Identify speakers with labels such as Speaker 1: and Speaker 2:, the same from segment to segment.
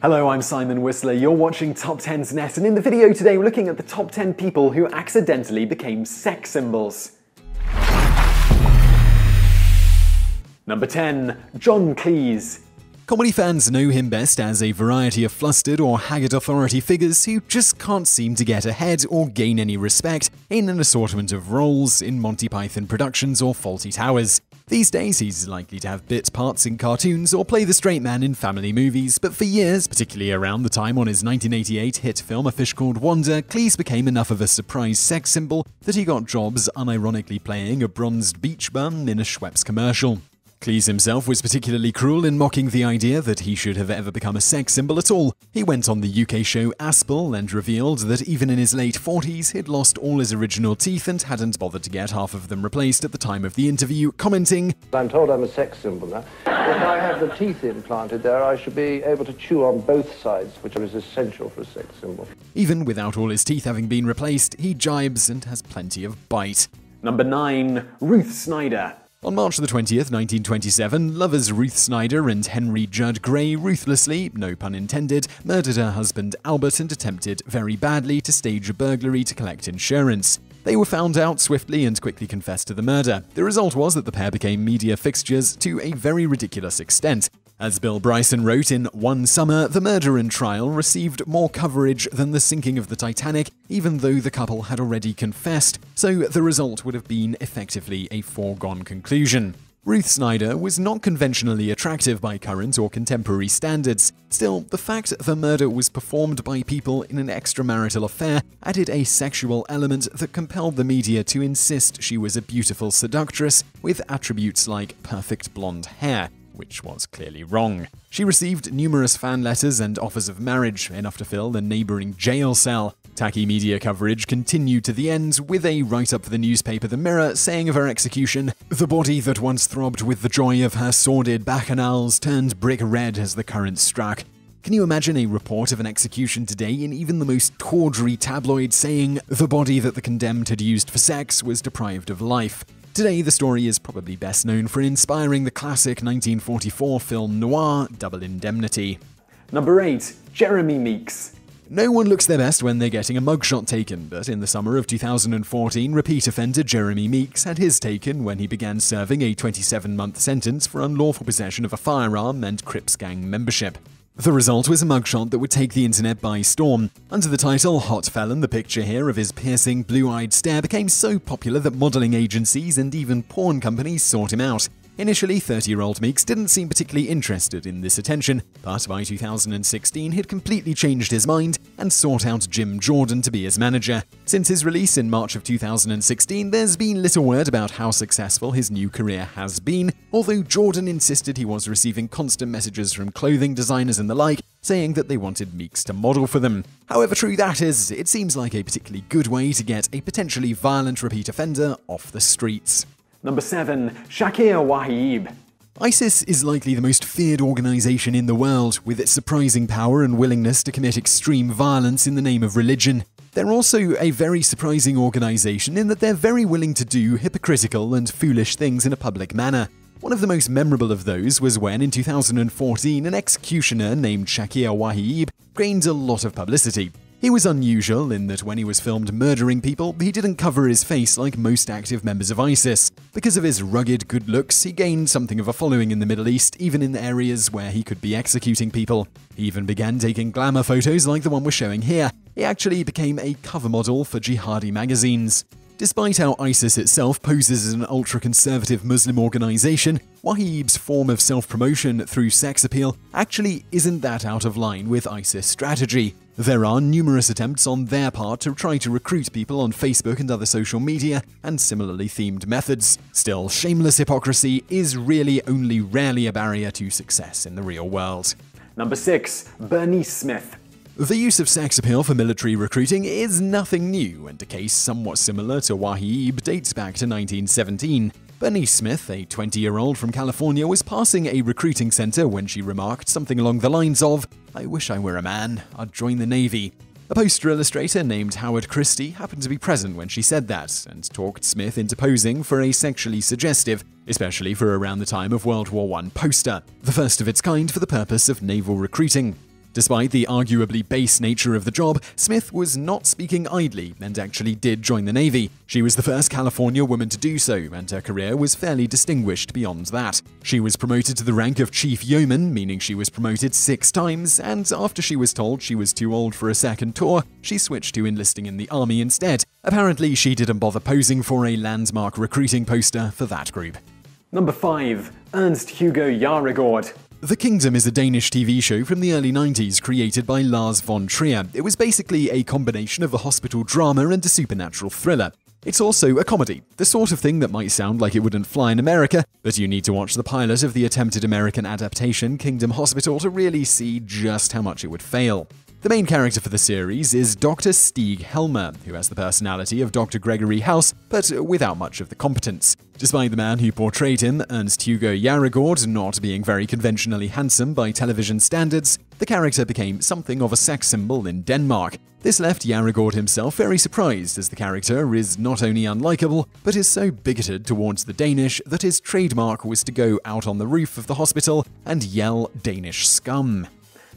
Speaker 1: Hello, I'm Simon Whistler. You're watching TopTenz Net, and in the video today, we're looking at the top 10 people who accidentally became sex symbols. Number 10. John Cleese.
Speaker 2: Comedy fans know him best as a variety of flustered or haggard authority figures who just can't seem to get ahead or gain any respect in an assortment of roles in Monty Python productions or Fawlty Towers. These days, he's likely to have bit parts in cartoons or play the straight man in family movies, but for years, particularly around the time on his 1988 hit film A Fish Called Wanda, Cleese became enough of a surprise sex symbol that he got jobs unironically playing a bronzed beach bum in a Schweppes commercial. Cleese himself was particularly cruel in mocking the idea that he should have ever become a sex symbol at all. He went on the UK show Aspel and revealed that even in his late 40s, he'd lost all his original teeth and hadn't bothered to get half of them replaced at the time of the interview, commenting,
Speaker 3: I'm told I'm a sex symbol now. If I have the teeth implanted there, I should be able to chew on both sides, which is essential for a sex symbol.
Speaker 2: Even without all his teeth having been replaced, he jibes and has plenty of bite.
Speaker 1: Number 9. Ruth Snyder.
Speaker 2: On March the 20th, 1927, lovers Ruth Snyder and Henry Judd Gray ruthlessly, no pun intended, murdered her husband Albert and attempted very badly to stage a burglary to collect insurance. They were found out swiftly and quickly confessed to the murder. The result was that the pair became media fixtures to a very ridiculous extent. As Bill Bryson wrote in One Summer, the murder and trial received more coverage than the sinking of the Titanic, even though the couple had already confessed, so the result would have been effectively a foregone conclusion. Ruth Snyder was not conventionally attractive by current or contemporary standards. Still, the fact the murder was performed by people in an extramarital affair added a sexual element that compelled the media to insist she was a beautiful seductress with attributes like perfect blonde hair which was clearly wrong. She received numerous fan letters and offers of marriage, enough to fill the neighboring jail cell. Tacky media coverage continued to the end, with a write up for the newspaper The Mirror saying of her execution, The body that once throbbed with the joy of her sordid bacchanals turned brick red as the current struck. Can you imagine a report of an execution today in even the most tawdry tabloid saying the body that the condemned had used for sex was deprived of life? Today, the story is probably best known for inspiring the classic 1944 film noir Double Indemnity.
Speaker 1: Number 8. Jeremy Meeks.
Speaker 2: No one looks their best when they're getting a mugshot taken, but in the summer of 2014, repeat offender Jeremy Meeks had his taken when he began serving a 27 month sentence for unlawful possession of a firearm and Crips gang membership. The result was a mugshot that would take the internet by storm. Under the title Hot Felon, the picture here of his piercing, blue eyed stare became so popular that modeling agencies and even porn companies sought him out. Initially, 30 year old Meeks didn't seem particularly interested in this attention, but by 2016 he'd completely changed his mind and sought out Jim Jordan to be his manager. Since his release in March of 2016, there's been little word about how successful his new career has been, although Jordan insisted he was receiving constant messages from clothing designers and the like saying that they wanted Meeks to model for them. However true that is, it seems like a particularly good way to get a potentially violent repeat offender off the streets.
Speaker 1: Number 7. Shakir Wahiyib.
Speaker 2: ISIS is likely the most feared organization in the world, with its surprising power and willingness to commit extreme violence in the name of religion. They're also a very surprising organization in that they're very willing to do hypocritical and foolish things in a public manner. One of the most memorable of those was when, in 2014, an executioner named Shakir Wahiyib gained a lot of publicity. He was unusual in that when he was filmed murdering people, he didn't cover his face like most active members of ISIS. Because of his rugged good looks, he gained something of a following in the Middle East, even in areas where he could be executing people. He even began taking glamour photos like the one we're showing here. He actually became a cover model for jihadi magazines. Despite how ISIS itself poses as an ultra conservative Muslim organization, Wahiyib's form of self promotion through sex appeal actually isn't that out of line with ISIS strategy. There are numerous attempts on their part to try to recruit people on Facebook and other social media, and similarly themed methods. Still, shameless hypocrisy is really only rarely a barrier to success in the real world.
Speaker 1: Number 6. Bernice Smith.
Speaker 2: The use of sex appeal for military recruiting is nothing new, and a case somewhat similar to Wahiyib dates back to 1917. Bernice Smith, a 20 year old from California, was passing a recruiting center when she remarked something along the lines of, I wish I were a man, I'd join the Navy. A poster illustrator named Howard Christy happened to be present when she said that, and talked Smith into posing for a sexually suggestive, especially for around the time of World War I poster, the first of its kind for the purpose of naval recruiting. Despite the arguably base nature of the job, Smith was not speaking idly and actually did join the Navy. She was the first California woman to do so, and her career was fairly distinguished beyond that. She was promoted to the rank of Chief Yeoman, meaning she was promoted six times, and after she was told she was too old for a second tour, she switched to enlisting in the Army instead. Apparently, she didn't bother posing for a landmark recruiting poster for that group.
Speaker 1: Number 5. Ernst Hugo Järegård.
Speaker 2: The Kingdom is a Danish TV show from the early 90s created by Lars von Trier. It was basically a combination of a hospital drama and a supernatural thriller. It's also a comedy, the sort of thing that might sound like it wouldn't fly in America, but you need to watch the pilot of the attempted American adaptation, Kingdom Hospital, to really see just how much it would fail. The main character for the series is Dr. Stig Helmer, who has the personality of Dr. Gregory House, but without much of the competence. Despite the man who portrayed him, Ernst Hugo Järegård, not being very conventionally handsome by television standards, the character became something of a sex symbol in Denmark. This left Järegård himself very surprised, as the character is not only unlikable, but is so bigoted towards the Danish that his trademark was to go out on the roof of the hospital and yell Danish scum.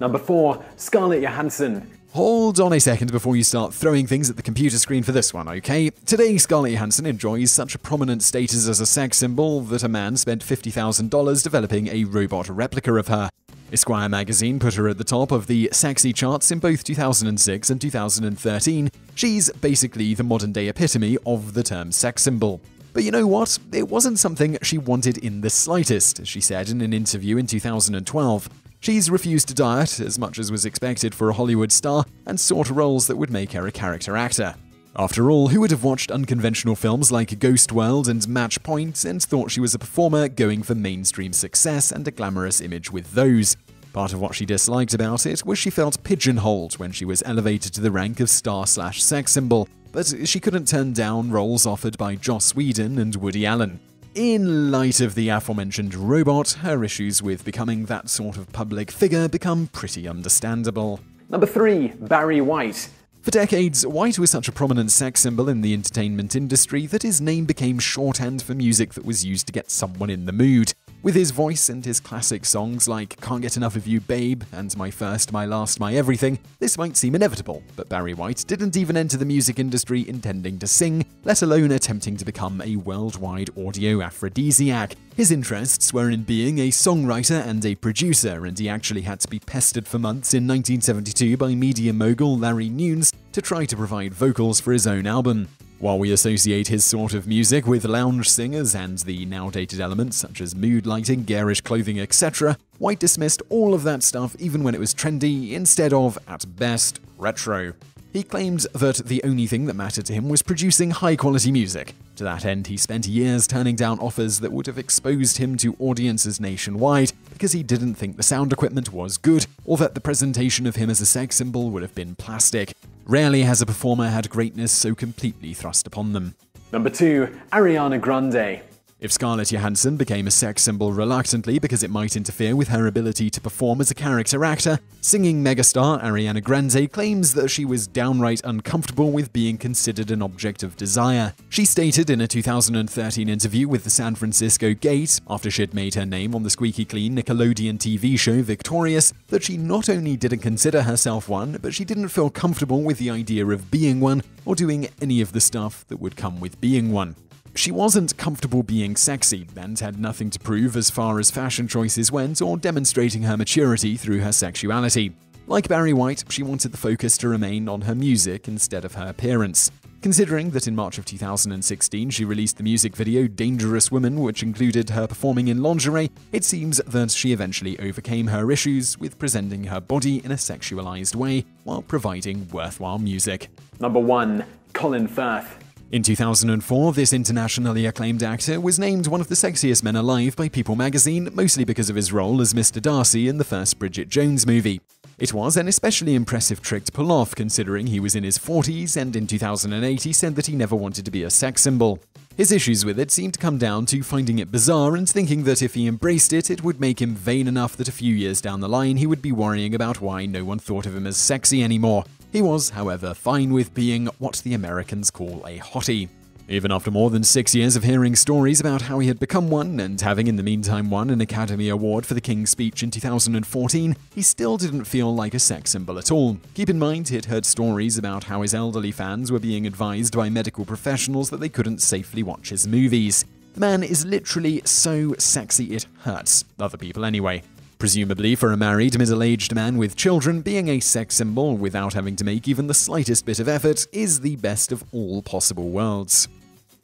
Speaker 1: Number 4. Scarlett Johansson.
Speaker 2: Hold on a second before you start throwing things at the computer screen for this one, okay? Today, Scarlett Johansson enjoys such a prominent status as a sex symbol that a man spent $50,000 developing a robot replica of her. Esquire magazine put her at the top of the sexy charts in both 2006 and 2013. She's basically the modern day epitome of the term sex symbol. But you know what? It wasn't something she wanted in the slightest, as she said in an interview in 2012. She's refused to diet, as much as was expected for a Hollywood star, and sought roles that would make her a character actor. After all, who would have watched unconventional films like Ghost World and Match Point and thought she was a performer going for mainstream success and a glamorous image with those? Part of what she disliked about it was she felt pigeonholed when she was elevated to the rank of star slash sex symbol, but she couldn't turn down roles offered by Joss Whedon and Woody Allen. In light of the aforementioned robot, her issues with becoming that sort of public figure become pretty understandable.
Speaker 1: Number 3. Barry White.
Speaker 2: For decades, White was such a prominent sex symbol in the entertainment industry that his name became shorthand for music that was used to get someone in the mood. With his voice and his classic songs like Can't Get Enough of You Babe and My First, My Last, My Everything, this might seem inevitable, but Barry White didn't even enter the music industry intending to sing, let alone attempting to become a worldwide audio aphrodisiac. His interests were in being a songwriter and a producer, and he actually had to be pestered for months in 1972 by media mogul Larry Nunes to try to provide vocals for his own album. While we associate his sort of music with lounge singers and the now dated elements such as mood lighting, garish clothing, etc., White dismissed all of that stuff even when it was trendy, instead of, at best, retro. He claimed that the only thing that mattered to him was producing high quality music. To that end, he spent years turning down offers that would have exposed him to audiences nationwide because he didn't think the sound equipment was good or that the presentation of him as a sex symbol would have been plastic. Rarely has a performer had greatness so completely thrust upon them.
Speaker 1: Number 2. Ariana Grande.
Speaker 2: If Scarlett Johansson became a sex symbol reluctantly because it might interfere with her ability to perform as a character actor, singing megastar Ariana Grande claims that she was downright uncomfortable with being considered an object of desire. She stated in a 2013 interview with the San Francisco Gate, after she'd made her name on the squeaky clean Nickelodeon TV show Victorious, that she not only didn't consider herself one, but she didn't feel comfortable with the idea of being one or doing any of the stuff that would come with being one. She wasn't comfortable being sexy and had nothing to prove as far as fashion choices went or demonstrating her maturity through her sexuality. Like Barry White, she wanted the focus to remain on her music instead of her appearance. Considering that in March of 2016 she released the music video Dangerous Woman, which included her performing in lingerie, it seems that she eventually overcame her issues with presenting her body in a sexualized way while providing worthwhile music.
Speaker 1: Number 1. Colin Firth.
Speaker 2: In 2004, this internationally acclaimed actor was named one of the sexiest men alive by People magazine, mostly because of his role as Mr. Darcy in the first Bridget Jones movie. It was an especially impressive trick to pull off, considering he was in his 40s, and in 2008 he said that he never wanted to be a sex symbol. His issues with it seemed to come down to finding it bizarre and thinking that if he embraced it, it would make him vain enough that a few years down the line he would be worrying about why no one thought of him as sexy anymore. He was, however, fine with being what the Americans call a hottie. Even after more than six years of hearing stories about how he had become one and having in the meantime won an Academy Award for the King's Speech in 2014, he still didn't feel like a sex symbol at all. Keep in mind, he'd heard stories about how his elderly fans were being advised by medical professionals that they couldn't safely watch his movies. The man is literally so sexy it hurts. Other people anyway. Presumably, for a married, middle aged man with children, being a sex symbol without having to make even the slightest bit of effort is the best of all possible worlds.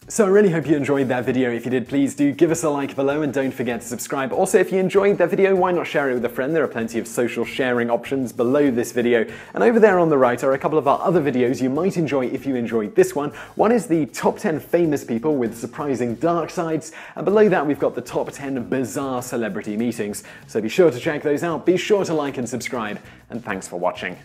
Speaker 1: So I really hope you enjoyed that video. If you did, please do give us a like below and don't forget to subscribe. Also, if you enjoyed that video, why not share it with a friend? There are plenty of social sharing options below this video. And over there on the right are a couple of our other videos you might enjoy if you enjoyed this one. One is the top 10 famous people with surprising dark sides. And below that, we've got the top 10 bizarre celebrity meetings. So be sure to check those out. Be sure to like and subscribe. And thanks for watching.